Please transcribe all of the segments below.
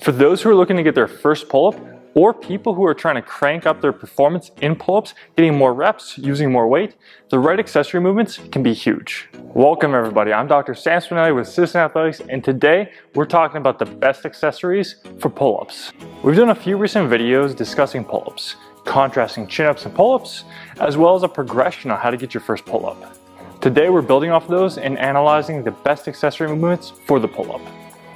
For those who are looking to get their first pull-up, or people who are trying to crank up their performance in pull-ups, getting more reps, using more weight, the right accessory movements can be huge. Welcome everybody, I'm Dr. Sam Spinelli with Citizen Athletics and today we're talking about the best accessories for pull-ups. We've done a few recent videos discussing pull-ups, contrasting chin-ups and pull-ups, as well as a progression on how to get your first pull-up. Today we're building off of those and analyzing the best accessory movements for the pull-up.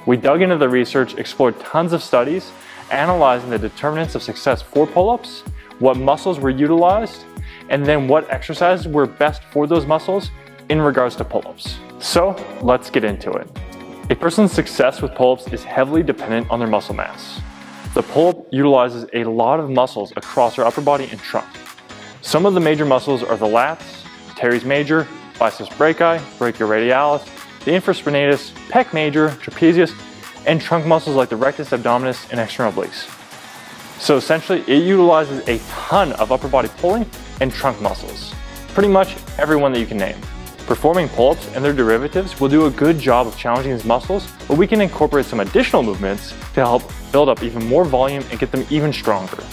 We dug into the research, explored tons of studies, analyzing the determinants of success for pull-ups, what muscles were utilized, and then what exercises were best for those muscles in regards to pull-ups. So let's get into it. A person's success with pull-ups is heavily dependent on their muscle mass. The pull-up utilizes a lot of muscles across their upper body and trunk. Some of the major muscles are the lats, teres major, biceps brachii, brachioradialis, the infraspinatus, pec major, trapezius, and trunk muscles like the rectus abdominis and external obliques. So essentially, it utilizes a ton of upper body pulling and trunk muscles. Pretty much everyone that you can name. Performing pull-ups and their derivatives will do a good job of challenging these muscles, but we can incorporate some additional movements to help build up even more volume and get them even stronger.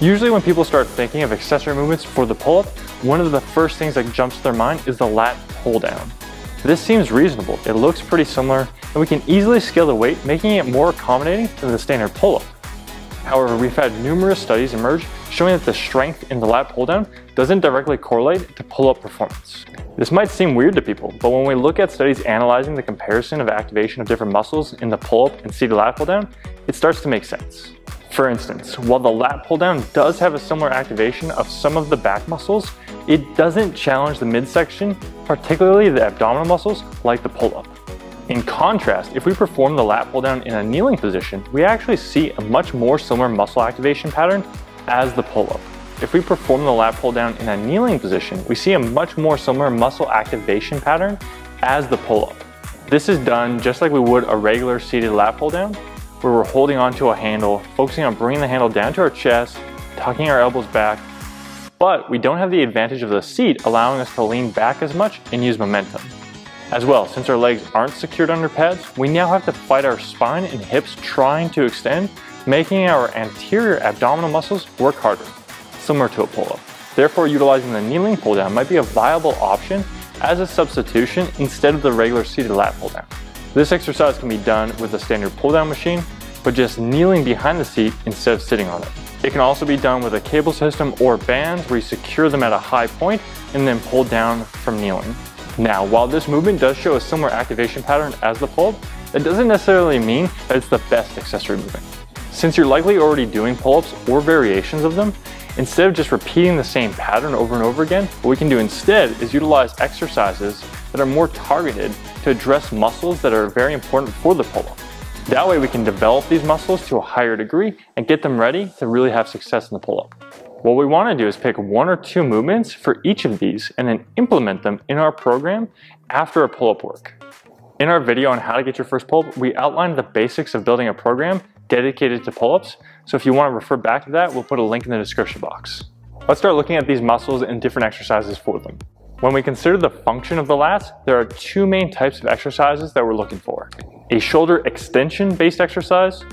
Usually when people start thinking of accessory movements for the pull-up, one of the first things that jumps to their mind is the lat pull down. This seems reasonable, it looks pretty similar, and we can easily scale the weight, making it more accommodating than the standard pull-up. However, we've had numerous studies emerge showing that the strength in the lat pull-down doesn't directly correlate to pull-up performance. This might seem weird to people, but when we look at studies analyzing the comparison of activation of different muscles in the pull-up and seated lat pull-down, it starts to make sense. For instance, while the lat pull-down does have a similar activation of some of the back muscles, it doesn't challenge the midsection, particularly the abdominal muscles, like the pull-up. In contrast, if we perform the lat pull down in a kneeling position, we actually see a much more similar muscle activation pattern as the pull up. If we perform the lat pull down in a kneeling position, we see a much more similar muscle activation pattern as the pull up. This is done just like we would a regular seated lat pull down, where we're holding onto a handle, focusing on bringing the handle down to our chest, tucking our elbows back, but we don't have the advantage of the seat allowing us to lean back as much and use momentum. As well, since our legs aren't secured under pads, we now have to fight our spine and hips trying to extend, making our anterior abdominal muscles work harder, similar to a pull-up. Therefore, utilizing the kneeling pull-down might be a viable option as a substitution instead of the regular seated lat pull-down. This exercise can be done with a standard pull-down machine, but just kneeling behind the seat instead of sitting on it. It can also be done with a cable system or bands where you secure them at a high point and then pull down from kneeling. Now, while this movement does show a similar activation pattern as the pull-up, it doesn't necessarily mean that it's the best accessory movement. Since you're likely already doing pull-ups or variations of them, instead of just repeating the same pattern over and over again, what we can do instead is utilize exercises that are more targeted to address muscles that are very important for the pull-up. That way we can develop these muscles to a higher degree and get them ready to really have success in the pull-up. What we want to do is pick one or two movements for each of these and then implement them in our program after a pull-up work. In our video on how to get your first pull-up, we outlined the basics of building a program dedicated to pull-ups. So if you want to refer back to that, we'll put a link in the description box. Let's start looking at these muscles and different exercises for them. When we consider the function of the lats, there are two main types of exercises that we're looking for. A shoulder extension based exercise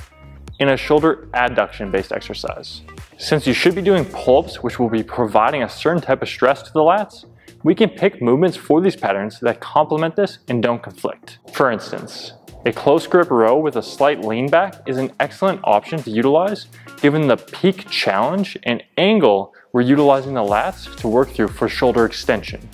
and a shoulder adduction based exercise. Since you should be doing pull-ups, which will be providing a certain type of stress to the lats, we can pick movements for these patterns that complement this and don't conflict. For instance, a close grip row with a slight lean back is an excellent option to utilize given the peak challenge and angle we're utilizing the lats to work through for shoulder extension.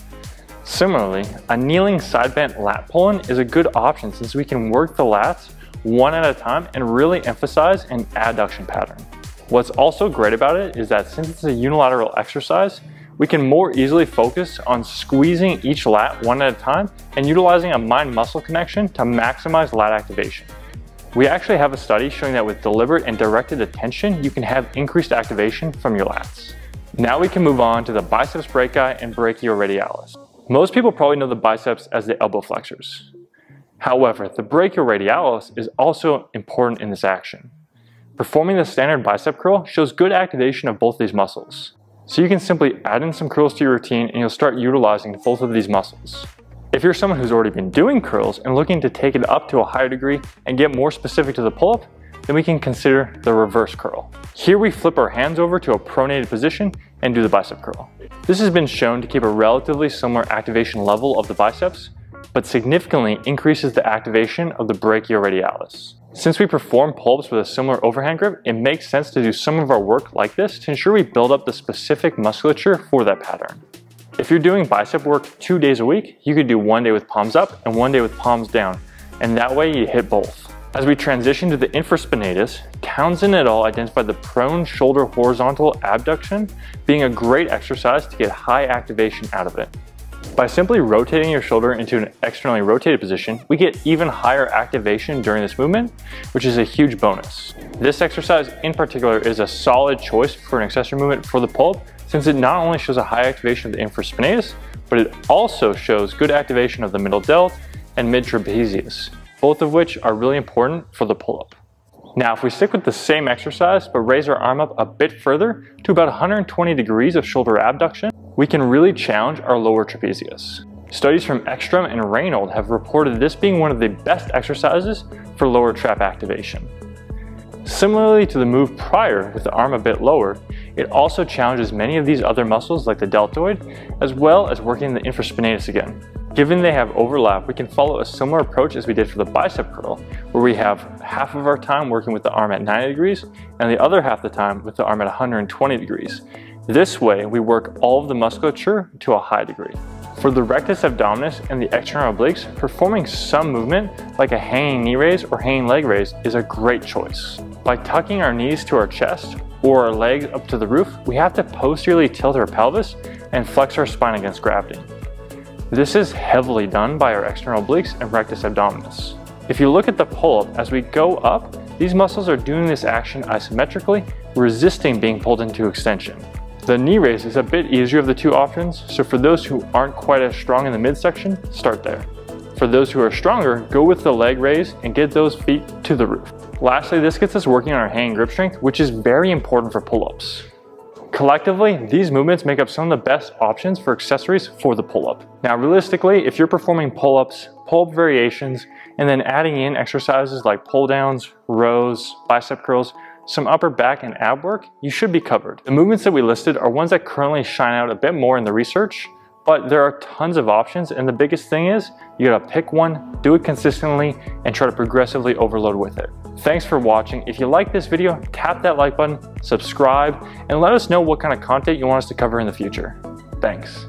Similarly, a kneeling side bent lat pull-in is a good option since we can work the lats one at a time and really emphasize an adduction pattern. What's also great about it is that since it's a unilateral exercise, we can more easily focus on squeezing each lat one at a time and utilizing a mind-muscle connection to maximize lat activation. We actually have a study showing that with deliberate and directed attention, you can have increased activation from your lats. Now we can move on to the biceps brachii and brachioradialis. Most people probably know the biceps as the elbow flexors. However, the brachioradialis is also important in this action. Performing the standard bicep curl shows good activation of both these muscles. So you can simply add in some curls to your routine and you'll start utilizing both of these muscles. If you're someone who's already been doing curls and looking to take it up to a higher degree and get more specific to the pull-up, then we can consider the reverse curl. Here we flip our hands over to a pronated position and do the bicep curl. This has been shown to keep a relatively similar activation level of the biceps, but significantly increases the activation of the brachioradialis. Since we perform pull-ups with a similar overhand grip, it makes sense to do some of our work like this to ensure we build up the specific musculature for that pattern. If you're doing bicep work two days a week, you could do one day with palms up and one day with palms down, and that way you hit both. As we transition to the infraspinatus, Townsend et al. identified the prone shoulder horizontal abduction being a great exercise to get high activation out of it. By simply rotating your shoulder into an externally rotated position, we get even higher activation during this movement, which is a huge bonus. This exercise in particular is a solid choice for an accessory movement for the pull-up since it not only shows a high activation of the infraspinatus, but it also shows good activation of the middle delt and mid trapezius, both of which are really important for the pull-up. Now, if we stick with the same exercise, but raise our arm up a bit further to about 120 degrees of shoulder abduction, we can really challenge our lower trapezius. Studies from Ekstrom and Reinold have reported this being one of the best exercises for lower trap activation. Similarly to the move prior with the arm a bit lower, it also challenges many of these other muscles like the deltoid, as well as working the infraspinatus again. Given they have overlap, we can follow a similar approach as we did for the bicep curl, where we have half of our time working with the arm at 90 degrees and the other half the time with the arm at 120 degrees. This way, we work all of the musculature to a high degree. For the rectus abdominis and the external obliques, performing some movement like a hanging knee raise or hanging leg raise is a great choice. By tucking our knees to our chest or our legs up to the roof, we have to posteriorly tilt our pelvis and flex our spine against gravity. This is heavily done by our external obliques and rectus abdominis. If you look at the pull-up, as we go up, these muscles are doing this action isometrically, resisting being pulled into extension. The knee raise is a bit easier of the two options, so for those who aren't quite as strong in the midsection, start there. For those who are stronger, go with the leg raise and get those feet to the roof. Lastly, this gets us working on our hand grip strength, which is very important for pull-ups. Collectively, these movements make up some of the best options for accessories for the pull-up. Now realistically, if you're performing pull-ups, pull-up variations, and then adding in exercises like pull-downs, rows, bicep curls, some upper back and ab work, you should be covered. The movements that we listed are ones that currently shine out a bit more in the research, but there are tons of options and the biggest thing is you gotta pick one, do it consistently, and try to progressively overload with it. Thanks for watching. If you like this video, tap that like button, subscribe, and let us know what kind of content you want us to cover in the future. Thanks.